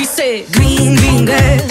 She said, Green, green grass